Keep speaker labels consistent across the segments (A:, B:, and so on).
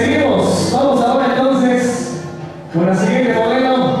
A: Seguimos. Vamos ahora entonces con la siguiente modelo.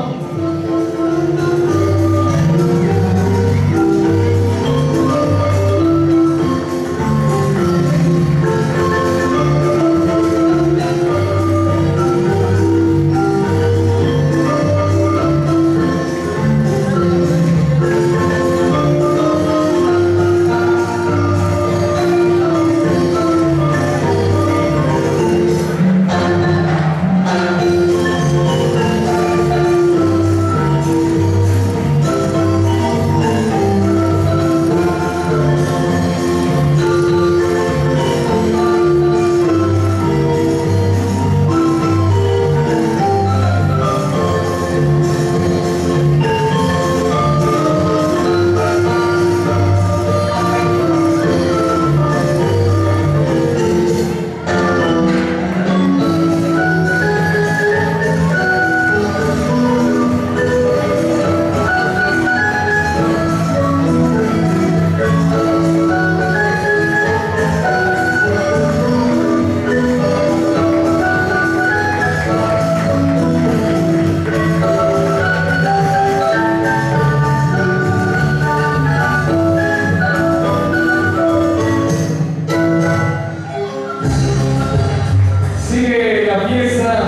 A: Sigue la pieza.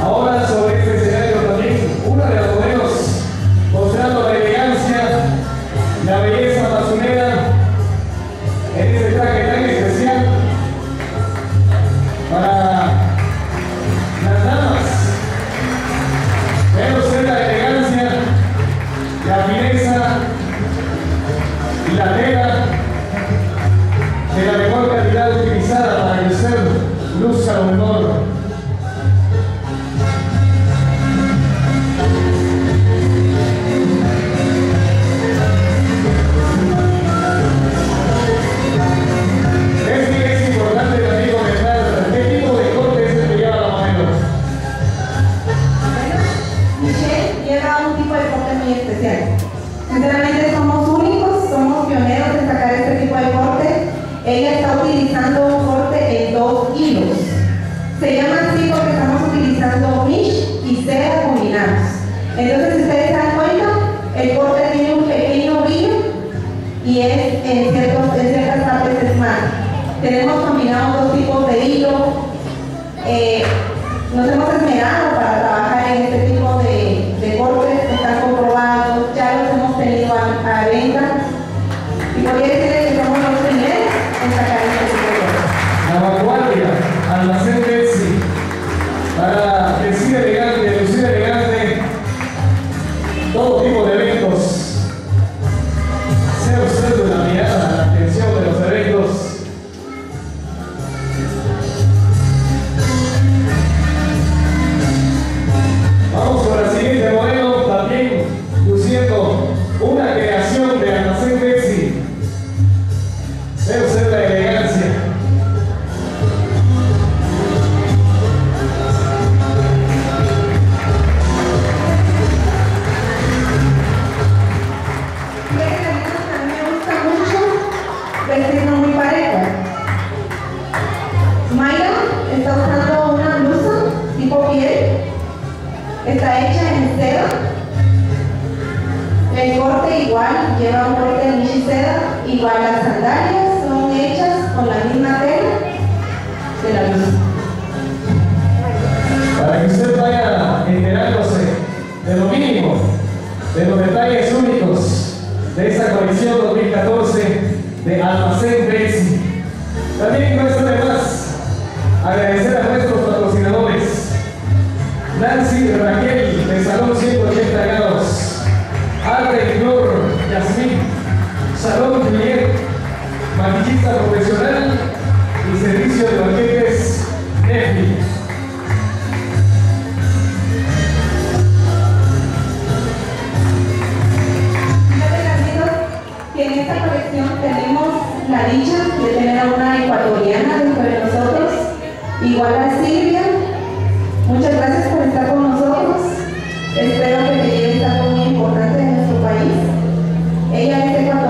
A: Ahora sobre este
B: especial. Sinceramente somos únicos, somos pioneros en sacar este tipo de corte. Ella está utilizando un corte en dos hilos. Se llama así porque estamos utilizando mish y seda combinados. Entonces, si ustedes se dan cuenta, el corte tiene un pequeño brillo y es en, ciertos,
A: para vestir
B: Hecha en seda. El corte igual, lleva un corte de mishi seda. Igual las sandalias son hechas con la misma tela de la blusa.
A: para que usted vaya enterándose de lo mínimo, de los detalles únicos de esta colección 2014 de Almacén Betsy. También Shalom Juliet, maquillista profesional y servicio de banquetes Nefi.
B: que en esta colección tenemos la dicha de tener a una ecuatoriana dentro de nosotros, igual a Silvia. Muchas gracias por estar con nosotros. Espero que te lleves algo muy importante de nuestro país. Ella es ecuatoriana.